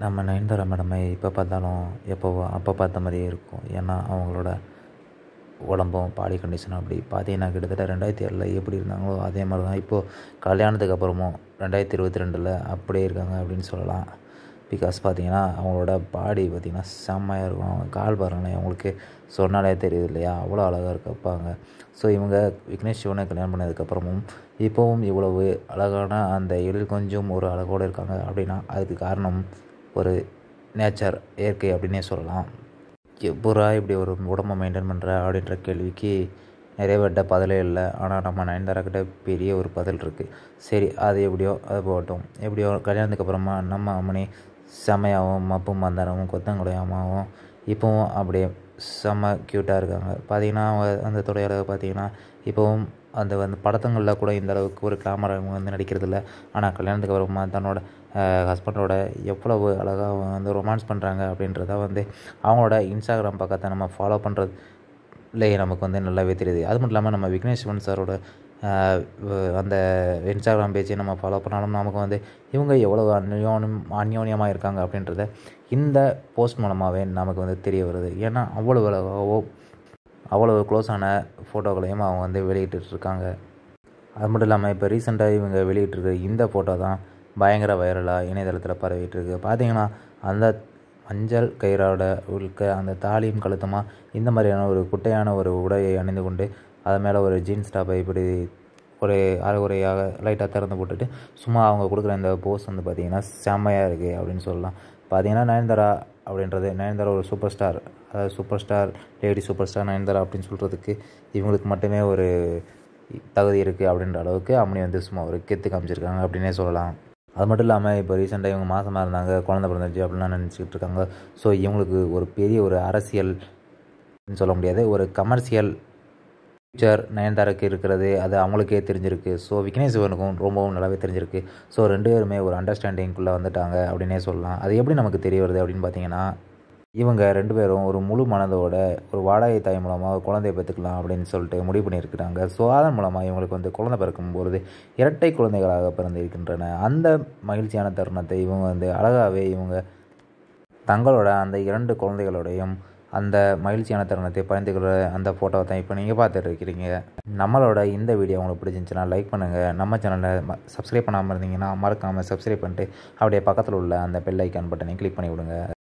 நம்ம நயன்தாரா மேடமை இப்போ பார்த்தாலும் எப்போவோ அப்போ பார்த்த மாதிரியே இருக்கும். ஏன்னா அவங்களோட உடம்பும் பாடி கண்டிஷனும் அப்படி பார்த்தீங்கன்னா கிட்டத்தட்ட ரெண்டாயிரத்தி ஏழில் எப்படி இருந்தாங்களோ அதே மாதிரி தான் இப்போது கல்யாணத்துக்கு அப்புறமும் ரெண்டாயிரத்தி இருபத்தி ரெண்டில் அப்படியே இருக்காங்க அப்படின்னு சொல்லலாம். பிகாஸ் பார்த்தீங்கன்னா அவங்களோட பாடி பார்த்திங்கன்னா செம்மையாக இருக்கும். அவங்க கால் பாருங்களேன் அவங்களுக்கு சொன்னாலே தெரியுது இல்லையா? அவ்வளோ அழகாக இருப்பாங்க ஸோ இவங்க விக்னேஷ் சிவனை கல்யாணம் பண்ணதுக்கப்புறமும் இப்போவும் இவ்வளவு அழகான அந்த எழில் கொஞ்சம் ஒரு அழகோடு இருக்காங்க அப்படின்னா அதுக்கு காரணம் ஒரு நேச்சர் இயற்கை அப்படின்னே சொல்லலாம். எப்பூரா இப்படி ஒரு உடம்பை மெயின்டைன் பண்ணுற அப்படின்ற கேள்விக்கு நிறைய பேர்கிட்ட பதிலே இல்லை. ஆனால் நம்ம நயன்தாராக்கிட்ட பெரிய ஒரு பதில் இருக்குது சரி அது எப்படியோ அது போகட்டும். எப்படியோ கல்யாணத்துக்கு அப்புறமா நம்ம அம்மனி செமையாகவும் மப்பும் மந்தாரமும் கொத்தங்குடையாமாவும் இப்போவும் அப்படியே செம்ம க்யூட்டாக இருக்காங்க. பார்த்தீங்கன்னா அவங்க அந்த துறையில் பார்த்தீங்கன்னா இப்போவும் அந்த வந்து படத்துங்களில் கூட இந்த அளவுக்கு ஒரு கிளாமர் அவங்க வந்து நடிக்கிறதில்ல. ஆனால் கல்யாணத்துக்கு அப்புறமா தன்னோட ஹஸ்பண்டோட எவ்வளவு அழகாக அவங்க வந்து ரொமான்ஸ் பண்ணுறாங்க அப்படின்றத வந்து அவங்களோட இன்ஸ்டாகிராம் பக்கத்தை நம்ம ஃபாலோ பண்ணுறதுலேயே நமக்கு வந்து நல்லாவே தெரியுது. அது மட்டும் இல்லாமல் நம்ம விக்னேஷ் சாரோட அந்த இன்ஸ்டாகிராம் பேஜை நம்ம ஃபாலோ பண்ணாலும் நமக்கு வந்து இவங்க எவ்வளோ அந்யோன்யம் அந்யோன்யமாக இருக்காங்க அப்படின்றத இந்த போஸ்ட் மூலமாகவே நமக்கு வந்து தெரிய வருது. ஏன்னா அவ்வளோ அவ்வளோ க்ளோஸான ஃபோட்டோக்களையும் அவங்க வந்து வெளியிட்டுருக்காங்க அது மட்டும் இல்லாமல் இப்போ ரீசெண்டாக இவங்க வெளியிட்டிருக்க இந்த ஃபோட்டோ தான் பயங்கர வைரலாக இணையதளத்தில் பரவிட்டுருக்கு. பார்த்தீங்கன்னா அந்த மஞ்சள் கயிறோட உள்க அந்த தாலியும் கழுத்தமாக இந்த மாதிரியான ஒரு குட்டையான ஒரு உடையை அணிந்து கொண்டு அது மேலே ஒரு ஜீன்ஸ் டாப்பை இப்படி ஒரு அரைகுறையாக லைட்டாக திறந்து போட்டுட்டு சும்மா அவங்க கொடுக்குற இந்த போஸ் வந்து பார்த்திங்கன்னா செம்மையாக இருக்குது அப்படின்னு சொல்லலாம். பார்த்தீங்கன்னா நயன்தாரா அப்படின்றது நயன்தாரா ஒரு சூப்பர் ஸ்டார் அதாவது super star lady super star Nayanthara அப்படின்னு சொல்கிறதுக்கு இவங்களுக்கு மட்டுமே ஒரு தகுதி இருக்குது அப்படின்ற அளவுக்கு அம்மனி வந்து சும்மா ஒரு கெத்து காமிச்சிருக்காங்க அப்படின்னே சொல்லலாம். அது மட்டும் இல்லாமல் இப்போ ரீசெண்டாக இவங்க மாதமாக இருந்தாங்க குழந்தை பிறந்துச்சு அப்படின்லாம் நினச்சிக்கிட்டு இருக்காங்க. ஸோ இவங்களுக்கு ஒரு பெரிய ஒரு அரசியல் சொல்ல முடியாது ஒரு கமர்ஷியல் ஃபியூச்சர் நயன்தாராக்கு இருக்கிறது அது அவங்களுக்கே தெரிஞ்சிருக்கு. ஸோ விக்னேஷ் சிவனுக்கும் ரொம்பவும் நல்லாவே தெரிஞ்சிருக்கு. ஸோ ரெண்டு பேருமே ஒரு அண்டர்ஸ்டாண்டிங்குள்ளே வந்துட்டாங்க அப்படின்னே சொல்லலாம். அது எப்படி நமக்கு தெரிய வருது அப்படின்னு பார்த்தீங்கன்னா இவங்க ரெண்டு பேரும் ஒரு முழு மனதோட ஒரு வாடகை தாய் மூலமாக குழந்தைய பெற்றுக்கலாம் அப்படின்னு சொல்லிட்டு முடிவு பண்ணியிருக்கிறாங்க. ஸோ அதன் மூலமாக இவங்களுக்கு வந்து குழந்தை பிறக்கும் பொழுது இரட்டை குழந்தைகளாக பிறந்திருக்கின்றன அந்த மகிழ்ச்சியான தருணத்தை இவங்க வந்து அழகாகவே இவங்க தங்களோட அந்த இரண்டு குழந்தைகளோடையும் அந்த மகிழ்ச்சியான தருணத்தை பகிர்ந்து கொள்ள அந்த ஃபோட்டோவை தான் இப்போ நீங்கள் பார்த்துட்டு இருக்கிறீங்க நம்மளோட இந்த வீடியோ உங்களுக்கு பிடிச்சிருந்துச்சுன்னா லைக் பண்ணுங்கள் நம்ம சேனலை சப்ஸ்கிரைப் பண்ணாமல் இருந்தீங்கன்னா மறக்காமல் சப்ஸ்கிரைப் பண்ணிட்டு அப்படியே பக்கத்தில் உள்ள அந்த பெல் ஐக்கான் பட்டனை கிளிக் பண்ணி விடுங்க